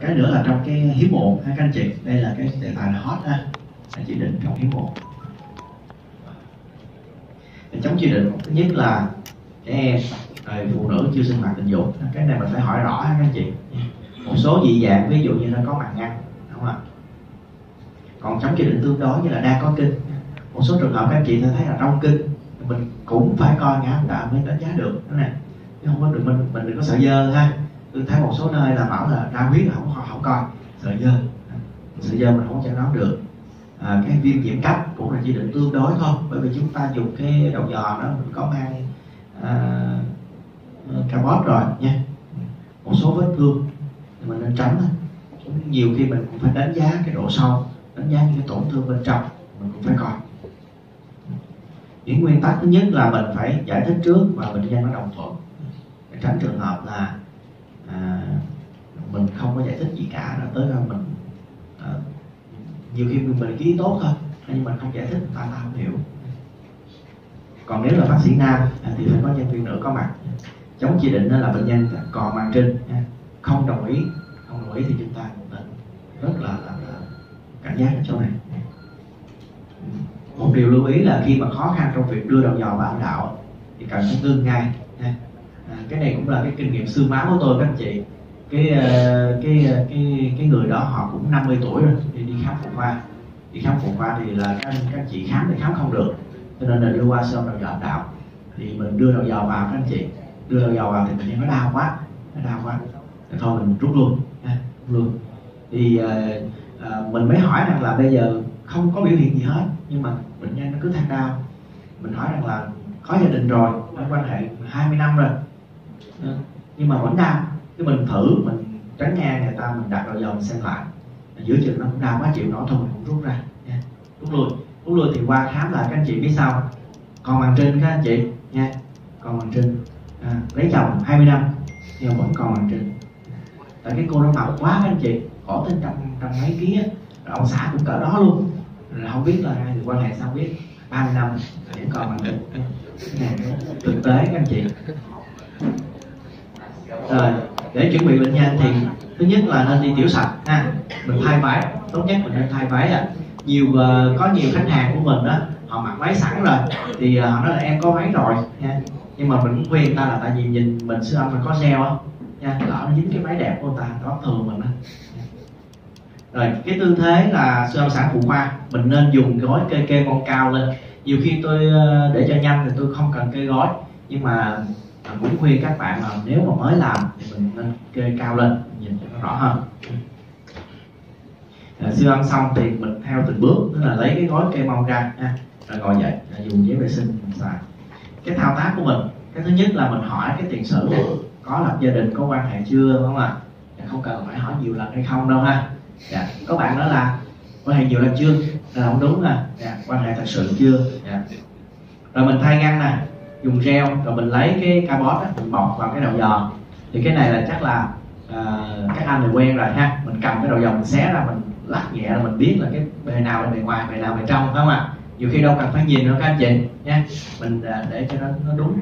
cái nữa là trong cái hiếm muộn, ha, các anh chị. Đây là cái đề tài hot, ha. Là chỉ định trong hiếm muộn. Chống chỉ định, thứ nhất là trẻ em rồi phụ nữ chưa sinh hoạt tình dục. Cái này mình phải hỏi rõ, ha, các anh chị. Một số dị dạng, ví dụ như nó có màng ngăn đúng không ạ? Còn chống chỉ định tương đối như là đang có kinh. Một số trường hợp các anh chị sẽ thấy là trong kinh, mình cũng phải coi ngã âm đạo mới đánh giá được thế này chứ không có được mình mình đừng có sợ dơ, ha tôi thấy một số nơi là bảo là ra huyết là không không coi. Sợ dơ. Sợ dơ mình không chẩn đoán được. À, cái viêm nhiễm cấp cũng là chỉ định tương đối thôi bởi vì chúng ta dùng cái đầu giò đó mình có mang à, carbon rồi nha. Một số vết thương thì mình nên tránh thôi. Nhiều khi mình cũng phải đánh giá cái độ sâu đánh giá những cái tổn thương bên trong mình cũng phải coi. Những nguyên tắc thứ nhất là mình phải giải thích trước và bệnh nhân nó đồng thuận. Để tránh trường hợp là à, mình không có giải thích gì cả rồi tới là mình à, nhiều khi mình, mình ký tốt thôi nhưng mình không giải thích ta ta không hiểu. Còn nếu là bác sĩ nam à, thì phải có nhân viên nữ có mặt. Chống chỉ định là bệnh nhân còn màn trinh à, không đồng ý không đồng ý thì chúng ta nên rất là, là, là cảnh giác ở chỗ này. Một điều lưu ý là khi mà khó khăn trong việc đưa đầu dò vào âm đạo thì cần phải ngưng ngay à, cái này cũng là cái kinh nghiệm xương máu của tôi các anh chị. Cái ờ, cái ờ, cái cái người đó họ cũng 50 tuổi rồi đi đi khám phụ khoa. Đi khám phụ khoa thì là các anh các chị khám thì khám không được. Cho nên là đưa qua sơn đầu dò đạo thì mình đưa đầu dò vào các anh chị. Đưa đầu dò vào thì mình nó đau quá nó đau quá. Thì thôi mình rút luôn ha, luôn. Thì à, à, mình mới hỏi rằng là bây giờ không có biểu hiện gì hết nhưng mà bệnh nhân nó cứ than đau. Mình hỏi rằng là có gia đình rồi có quan hệ 20 năm rồi. Ừ. nhưng mà vẫn đau. Cái mình thử mình tránh nghe người ta mình đặt đầu dòng xem lại. Giữa chừng nó cũng đau quá chịu nổi thôi mình cũng rút ra. Nha. Rút lui. Rút lui thì qua khám là các anh chị biết sao còn bằng trên các anh chị. Nha. Còn bằng trên à, lấy chồng 20 năm nhưng vẫn còn bằng trên tại cái cô nó mập quá các anh chị. Khổ tới trăm trăm mấy ký á. Rồi ông xã cũng cỡ đó luôn. Rồi không biết là hai người quan hệ sao biết. 30 năm vẫn còn bằng trên thực tế các anh chị rồi để chuẩn bị bệnh nhân thì thứ nhất là nên đi tiểu sạch ha. Mình thay váy tốt nhất mình nên thay váy à. Nhiều uh, có nhiều khách hàng của mình đó họ mặc váy sẵn rồi thì uh, họ nói là em có váy rồi nha. Nhưng mà mình cũng khuyên ta là tại vì nhìn mình xưa âm mình có gel không nha lỡ nó dính cái váy đẹp của người ta có thường mình á rồi cái tư thế là siêu âm sản phụ khoa mình nên dùng gói kê kê con cao lên. Nhiều khi tôi ờ, để cho nhanh thì tôi không cần kê gói nhưng mà cũng khuyên các bạn là nếu mà mới làm thì mình nên kê cao lên nhìn cho nó rõ hơn. À, siêu âm xong thì mình theo từng bước tức là lấy cái gói cây mau ra ha. Rồi ngồi dậy là dùng giấy vệ sinh mình xài. Cái thao tác của mình cái thứ nhất là mình hỏi cái tiền sử có lập gia đình có quan hệ chưa đúng không ạ? Dạ, không cần phải hỏi nhiều lần hay không đâu ha. Dạ. có bạn nói là quan hệ nhiều lần chưa? Là không đúng nè. Dạ. quan hệ thật sự chưa? Dạ. rồi mình thay ngăn nè dùng gel rồi mình lấy cái carbot mình bọc vào cái đầu giò. Thì cái này là chắc là uh, các anh thì quen rồi ha. Mình cầm cái đầu giò mình xé ra mình lắc nhẹ là mình biết là cái bề nào là bề ngoài bề nào bề trong phải không ạ? Nhiều khi đâu cần phải nhìn nữa các anh chị nha. Mình uh, để cho nó nó đúng.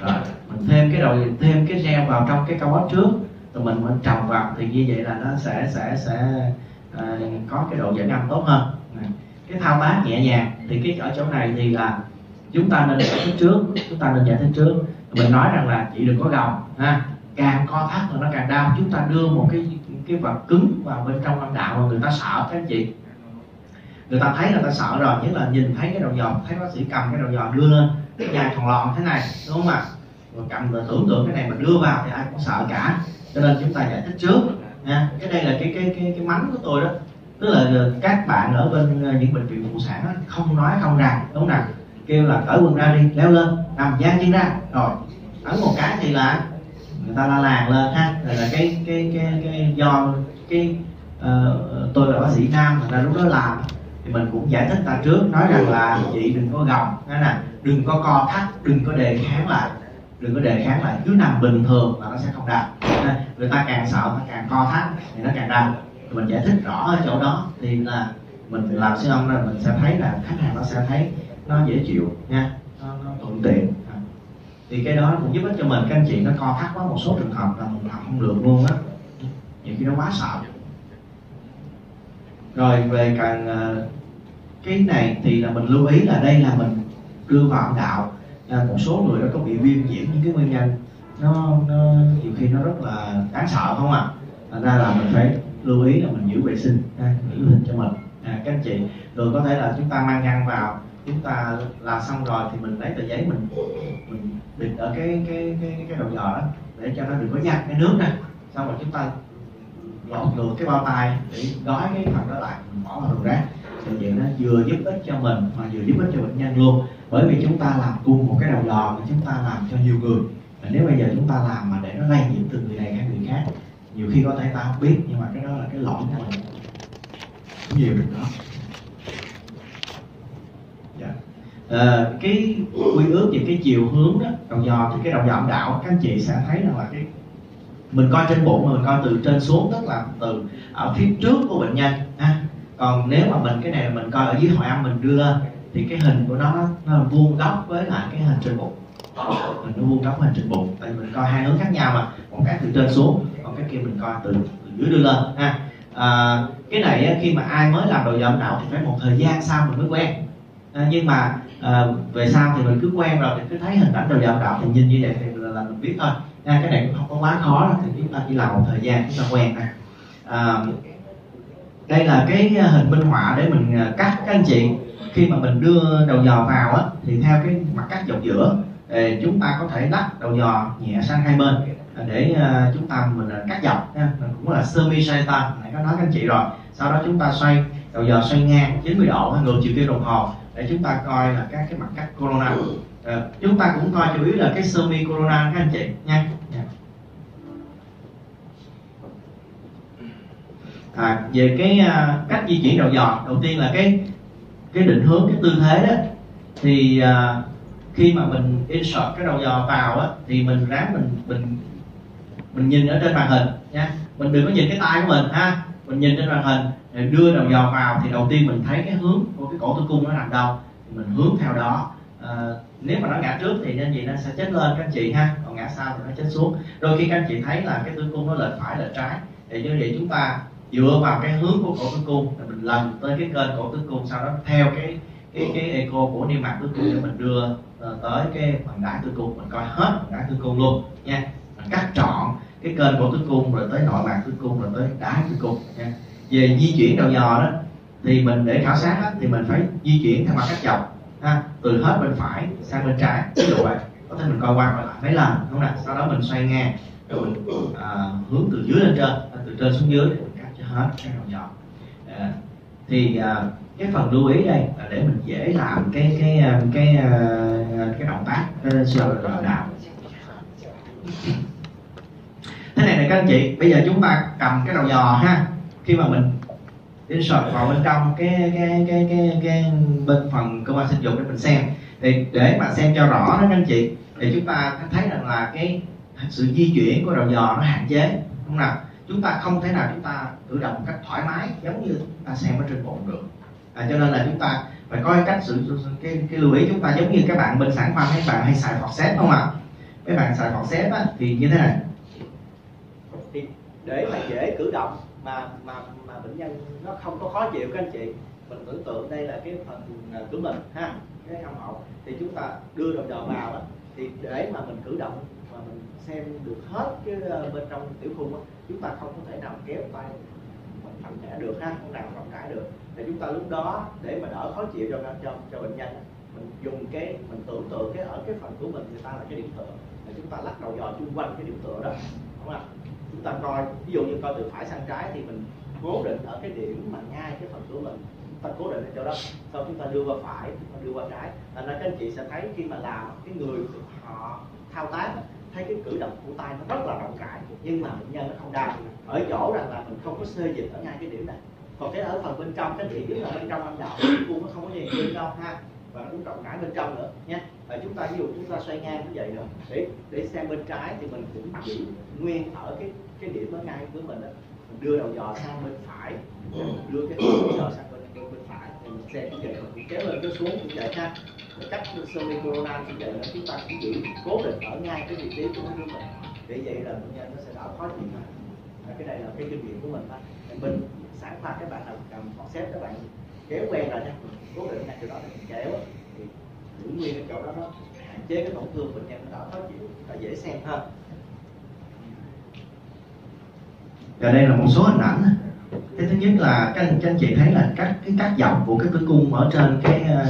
Rồi mình thêm cái đầu thêm cái gel vào trong cái carbot trước. Rồi mình mình trồng vào thì như vậy là nó sẽ sẽ sẽ uh, có cái độ dẫn âm tốt hơn. Cái thao tác nhẹ nhàng thì cái ở chỗ này thì là chúng ta nên giải thích trước chúng ta nên giải thích trước. Mình nói rằng là chị đừng có gồng ha. Càng co thắt là nó càng đau. Chúng ta đưa một cái cái vật cứng vào bên trong âm đạo mà người ta sợ các anh chị người ta thấy là ta sợ rồi nhất là nhìn thấy cái đầu giò thấy bác sĩ cầm cái đầu giò đưa lên cái dài thòn lòn thế này đúng không ạ? Mà cầm rồi tưởng tượng cái này mà đưa vào thì ai cũng sợ cả. Cho nên chúng ta giải thích trước nha cái đây là cái cái cái cái mánh của tôi đó. Tức là ờ, các bạn ở bên ờ, những bệnh viện phụ sản đó, không nói không rằng đúng không nào? Kêu là cởi quần ra đi leo lên nằm dang chân ra. Rồi ấn một cái thì là người ta la làng lên ha. Rồi là cái cái cái, cái do cái uh, tôi là bác sĩ nam người ta lúc đó làm thì mình cũng giải thích ta trước nói rằng là chị đừng có gồng nói nè đừng có co thắt đừng có đề kháng lại đừng có đề kháng lại cứ nằm bình thường là nó sẽ không đau. Người ta càng sợ ta càng co thắt thì nó càng đau. Mình giải thích rõ ở chỗ đó thì là mình làm siêu âm là mình sẽ thấy là khách hàng nó sẽ thấy nó dễ chịu nha. Nó, nó thuận tiện. thì cái đó cũng giúp ích cho mình. Các anh chị nó co thắt quá một số trường hợp là mình làm không được luôn á. Nhiều khi nó quá sợ. Rồi về càng ờ, cái này thì là mình lưu ý là đây là mình đưa vào đạo. À, một số người nó có bị viêm nhiễm những cái nguyên nhân. Nó nó nhiều khi nó rất là đáng sợ không ạ? À? ra là mình phải lưu ý là mình giữ vệ sinh giữ hình cho mình. À, các anh chị rồi có thể là chúng ta mang ngăn vào chúng ta làm xong rồi thì mình lấy tờ giấy mình mình bịt ở cái cái cái cái đầu giò đó để cho nó đừng có nhạt cái nước nè. Xong rồi chúng ta lột ngược cái bao tay để gói cái phần đó lại, mình bỏ vào thùng rác. Thì vậy nó vừa giúp ích cho mình mà vừa giúp ích cho bệnh nhân luôn. Bởi vì chúng ta làm cùng một cái đầu giò mà chúng ta làm cho nhiều người. Và nếu bây giờ chúng ta làm mà để nó lây nhiễm từ người này sang người khác, nhiều khi có thể ta không biết, nhưng mà cái đó là cái lỗi của mình. Nhiều được đó dạ à, cái quy ước về cái chiều hướng đó đầu dò thì cái đầu dò âm đạo các anh chị sẽ thấy rằng là cái mình coi trên bụng mà mình coi từ trên xuống tức là từ ở phía trước của bệnh nhân ha. Còn nếu mà mình cái này mình coi ở dưới hội âm mình đưa lên thì cái hình của nó nó vuông góc với lại cái hình trên bụng. Mình nó vuông góc hình trên bụng tại mình coi hai hướng khác nhau mà một cái từ trên xuống còn cái kia mình coi từ, từ dưới đưa lên ha. À, cái này khi mà ai mới làm đồ dòm đạo thì phải một thời gian sau mình mới quen. À, nhưng mà à, về sau thì mình cứ quen rồi mình cứ thấy hình ảnh đồ dạo đạo thì nhìn như vậy thì là, là mình biết thôi. Nha cái này cũng không có quá khó đâu thì chúng ta chỉ làm một thời gian chúng ta quen nè à, ờ, đây là cái ờ, hình minh họa để mình cắt các anh chị. Khi mà mình đưa đầu dò vào á thì theo cái mặt cắt dọc giữa thì chúng ta có thể lắc đầu dò nhẹ sang hai bên để chúng ta mình cắt dọc nha. Mình cũng là semi satan này có nói các anh chị rồi. Sau đó chúng ta xoay đầu dò xoay ngang 90 độ ngược chiều kim đồng hồ để chúng ta coi là các cái mặt cắt corona. Uh, chúng ta cũng coi chủ yếu là cái semi corona các anh chị. Nha. Yeah. à, về cái uh, cách di chuyển đầu dò đầu tiên là cái cái định hướng cái tư thế đó. Thì uh, khi mà mình insert cái đầu dò vào á thì mình ráng mình mình mình nhìn ở trên màn hình. Nha. Mình đừng có nhìn cái tay của mình ha. Mình nhìn trên màn hình để đưa đầu dò vào thì đầu tiên mình thấy cái hướng của cái cổ tử cung nó nằm đâu. Thì mình hướng theo đó. À, nếu mà nó ngã trước thì nên gì? Nó sẽ chết lên các anh chị ha. Còn ngã sau thì nó chết xuống. Đôi khi các anh chị thấy là cái tử cung nó lệch phải lệch trái. Thì như vậy chúng ta dựa vào cái hướng của cổ tử cung là mình lần tới cái kênh cổ tử cung sau đó theo cái cái cái echo của niêm mạc tử cung để mình đưa ờ, tới cái phần đáy tử cung. Mình coi hết phần đáy tử cung luôn nha. Mình cắt trọn cái kênh cổ tử cung rồi tới nội mạc tử cung rồi tới đáy tử cung nha về di chuyển đầu dò đó thì mình để khảo sát đó, thì mình phải di chuyển theo mặt cắt dọc ha từ hết bên phải sang bên trái ví dụ vậy. Có thể mình coi qua coi lại mấy lần đúng không nào? Sau đó mình xoay ngang rồi mình à, hướng từ dưới lên trên à, từ trên xuống dưới để mình cắt cho hết cái đầu dò à, thì à, cái phần lưu ý đây là để mình dễ làm cái cái à, cái cái, cái động tác cái sơ đạo thế này này các anh chị bây giờ chúng ta cầm cái đầu dò ha khi mà mình insert vào bên trong cái cái cái cái cái bên phần cơ quan sinh dục để mình xem. Thì để mà xem cho rõ đó anh chị thì chúng ta thấy rằng là cái sự di chuyển của đầu dò nó hạn chế đúng không nào? Chúng ta không thể nào chúng ta cử động một cách thoải mái giống như chúng ta xem ở trên bụng được. À, cho nên là chúng ta phải có cách sử cái, cái lưu ý chúng ta giống như các bạn bên sản khoa mấy bạn hay xài phọt xếp không ạ? À? mấy bạn xài forceps á thì như thế này. Thì để mà dễ cử động mà mà mà bệnh nhân nó không có khó chịu, các anh chị, mình tưởng tượng đây là cái phần à, của mình, ha, cái âm hậu thì chúng ta đưa đầu đầu vào đó thì để mà mình cử động, mà mình xem được hết cái ờ, bên trong tiểu khung á, chúng ta không có thể nào kéo tay mình thẳng thẻ được, ha, không nào rộng rãi được. Thì chúng ta lúc đó, để mà đỡ khó chịu cho cho cho bệnh nhân, mình dùng cái, mình tưởng tượng cái ở cái phần của mình, người ta là cái điểm tựa. Là chúng ta lắc đầu dò chung quanh cái điểm tựa đó, đúng không chúng ta coi, ví dụ như coi từ phải sang trái thì mình cố định ở cái điểm mà ngay cái phần của mình. Ta cố định ở chỗ đó. Sau chúng ta đưa qua phải, chúng ta đưa qua trái. Là các anh chị sẽ thấy khi mà làm, cái người họ thao tác, thấy cái cử động của tay nó rất là rộng rãi, nhưng mà bệnh nhân nó không đau. Ở chỗ rằng là mình không có xê dịch ở ngay cái điểm này. Còn cái ở phần bên trong, các chị biết là bên trong âm đạo cung nó không có gì, bên đâu ha, và nó cũng rộng rãi bên trong nữa nha và chúng ta ví dụ chúng ta xoay ngang như vậy nữa. Để để xem bên trái thì mình cũng giữ nguyên ở cái cái điểm ở ngay của mình đó. Mình đưa đầu dò sang bên phải. Đưa cái đầu dò sang bên bên, bên phải. Thì mình xem như vậy mình kéo lên kéo xuống như vậy ha. Cách semi corona như vậy là chúng ta cũng giữ cố định ở ngay cái vị trí của nó của mình. Để vậy là bệnh nhân nó sẽ đỡ khó chịu hơn. Cái này là cái kinh nghiệm của mình ha. Mình sẵn khoa các bạn nào cầm concept xếp các bạn kéo quen rồi nha. Cố định ngay chỗ đó thì mình kéo thì giữ nguyên cái chỗ đó nó hạn chế cái tổn thương bệnh nhân nó đỡ khó chịu và dễ xem hơn và đây là một số hình ảnh. Cái thứ nhất là các anh, các anh chị thấy là các cái các dọc của cái cái cung ở trên cái ờ,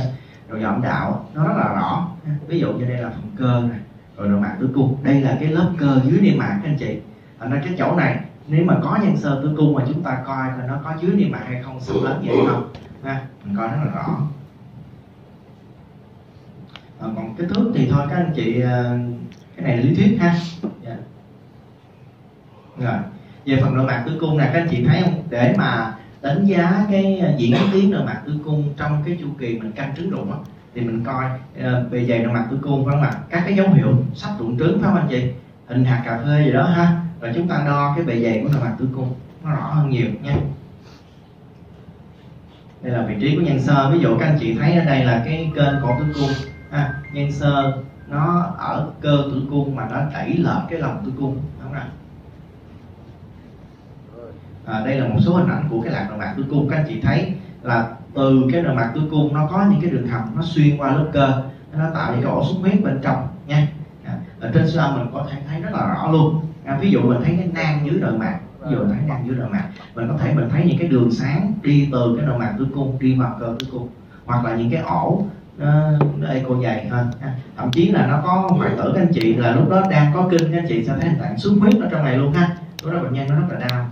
đầu dòng đạo nó rất là rõ. Ví dụ như đây là phần cơ này rồi nội mạc tử cung. Đây là cái lớp cơ dưới niêm mạc các anh chị. Thành ra cái chỗ này nếu mà có nhân sơ tử cung mà chúng ta coi là nó có dưới niêm mạc hay không sự lớn vậy không? Ha mình coi rất là rõ à, còn kích thước thì thôi các anh chị ờ, cái này là lý thuyết ha. Yeah. Rồi về phần nội mạc tử cung này các anh chị thấy không? Để mà đánh giá cái ờ, diễn tiến nội mạc tử cung trong cái chu kỳ mình canh trứng rụng thì mình coi uh, bề dày nội mạc tử cung phải không ạ? Các cái dấu hiệu sắp rụng trứng phải không anh chị? Hình hạt cà phê gì đó ha. Rồi chúng ta đo cái bề dày của nội mạc tử cung nó rõ hơn nhiều nha. Đây là vị trí của nhân sơ. Ví dụ các anh chị thấy ở đây là cái kênh cổ tử cung. À, ha nhân sơ nó ở cơ tử cung mà nó đẩy lệch cái lòng tử cung đúng không ạ? À, đây là một số hình ảnh của cái lạc động mạc tử cung. Các anh chị thấy là từ cái động mạc tử cung nó có những cái đường hầm nó xuyên qua lớp cơ nó tạo những cái ổ xuất huyết bên trong nha. À, ở trên siêu âm mình có thể thấy rất là rõ luôn. À, ví dụ mình thấy cái nang dưới động mạc ví dụ thấy nang dưới động mạc mình có thể mình thấy những cái đường sáng đi từ cái động mạc tử cung đi vào cơ tử cung hoặc là những cái ổ nó, đây eco dày hơn ha. À, thậm chí là nó có hoại tử các anh chị là lúc đó đang có kinh các anh chị sẽ thấy hình dạng xuất huyết ở trong này luôn ha. Lúc đó bệnh nhân nó rất là đau.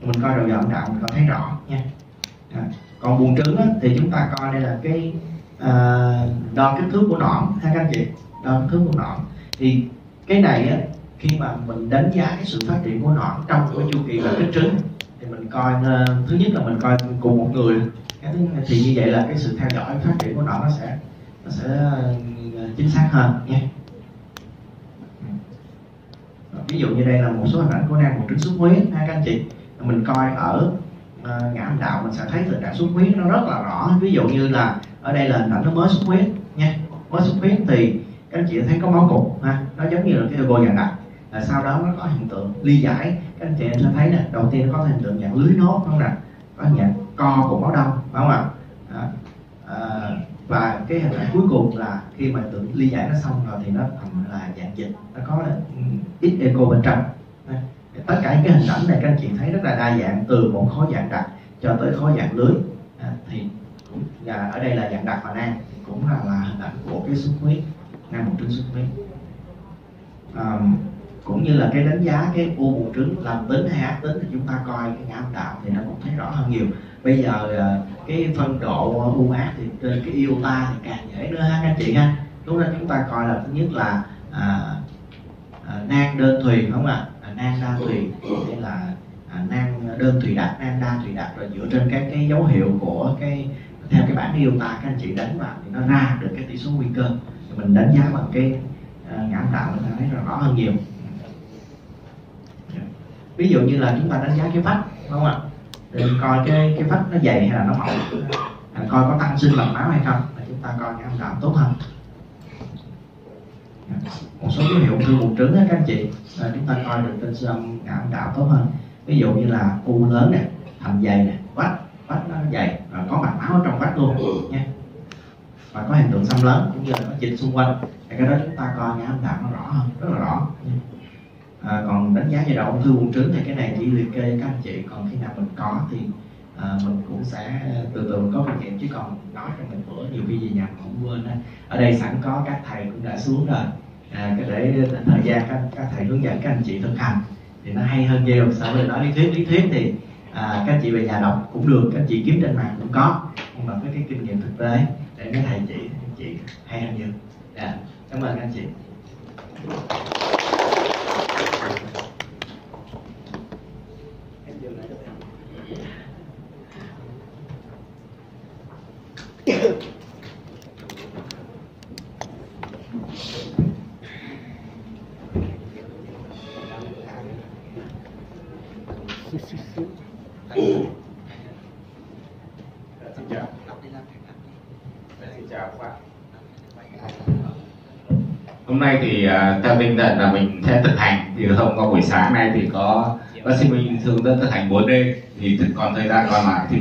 Mình coi đầu dòng đạo mình có thấy rõ nha. À. còn buồng trứng á, thì chúng ta coi đây là cái à, đo kích thước của nõn ha các anh chị. Đo kích thước của nõn. Thì cái này á, khi mà mình đánh giá cái sự phát triển của nõn trong cái chu kỳ là kích trứng thì mình coi ờ, thứ nhất là mình coi cùng một người cái thứ thì như vậy là cái sự theo dõi phát triển của não nó sẽ nó sẽ ờ, chính xác hơn nha. Ví dụ như đây là một số hình ảnh của nang một trứng xuất huyết ha các anh chị mình coi ở uh, ngã âm đạo mình sẽ thấy tình trạng xuất huyết nó rất là rõ. Ví dụ như là ở đây là hình ảnh nó mới xuất huyết nha. Mới xuất huyết thì các anh chị thấy có máu cục ha. Nó giống như là cái gô dạng đặc à, sau đó nó có hiện tượng ly giải. Các anh chị sẽ thấy nè đầu tiên nó có hiện tượng dạng lưới nốt không nè có dạng co của máu đông phải không ạ? À, và cái hình ảnh cuối cùng là khi mà tưởng ly giải nó xong rồi thì nó thành là dạng dịch nó có ừ, ít eco bên trong. Tất cả những cái hình ảnh này các anh chị thấy rất là đa dạng từ một khối dạng đặc cho tới khối dạng lưới. À, thì là ở đây là dạng đặc và nang cũng là, là hình ảnh của cái xuất huyết nang một trứng xuất huyết à, cũng như là cái đánh giá cái u buồng trứng làm tính hay ác tính thì chúng ta coi cái ngã âm đạo thì nó cũng thấy rõ hơn nhiều. Bây giờ à, cái phân độ u ác thì trên cái iota thì càng dễ nữa ha các anh chị ha. Lúc đó chúng ta coi là thứ nhất là à, à, nang đơn thùy không ạ? À? nang đa thùy hay là à, nang đơn thùy đặc nang đa thùy đặc rồi dựa trên các cái dấu hiệu của cái theo cái bảng ta các anh chị đánh vào thì nó ra được cái tỷ số nguy cơ. Thì mình đánh giá bằng cái à, ngã tạo mình thấy rõ hơn nhiều ví dụ như là chúng ta đánh giá cái vách đúng không ạ? Để coi cái cái vách nó dày hay là nó mỏng. À, coi có tăng sinh mạch máu hay không là chúng ta coi những âm đạo tốt hơn. Dạ. Một số dấu hiệu ung thư buồng trứng các anh chị. Là chúng ta coi được trên siêu âm âm đạo tốt hơn. Ví dụ như là u lớn nè thành dày nè vách vách nó dày và có mạch máu ở trong vách luôn nha. Và có hiện tượng xâm lớn cũng như là nó dịch xung quanh. Thì cái đó chúng ta coi ngã âm đạo nó rõ hơn rất là rõ à, còn đánh giá giai đoạn ung thư buồng trứng thì cái này chỉ liệt kê các anh chị còn khi nào mình có thì à, mình cũng sẽ à, từ từ có kinh nghiệm. Chứ còn nói trong mình bữa nhiều khi gì nhầm cũng quên đó. ở đây sẵn có các thầy cũng đã xuống rồi. À, cái để à, thời gian các, các thầy hướng dẫn các anh chị thực hành thì nó hay hơn nhiều so với nói lý thuyết. Lý thuyết thì à, các anh chị về nhà đọc cũng được các anh chị kiếm trên mạng cũng có nhưng mà với cái kinh nghiệm thực tế để mấy thầy chị anh chị hay hơn nhiều. Dạ cảm ơn các anh chị. Hôm nay thì uh, theo tinh thần là mình sẽ thực hành. Thì không có buổi sáng nay thì có bác sĩ Minh hướng dẫn thực hành 4D thì còn thời gian còn lại thì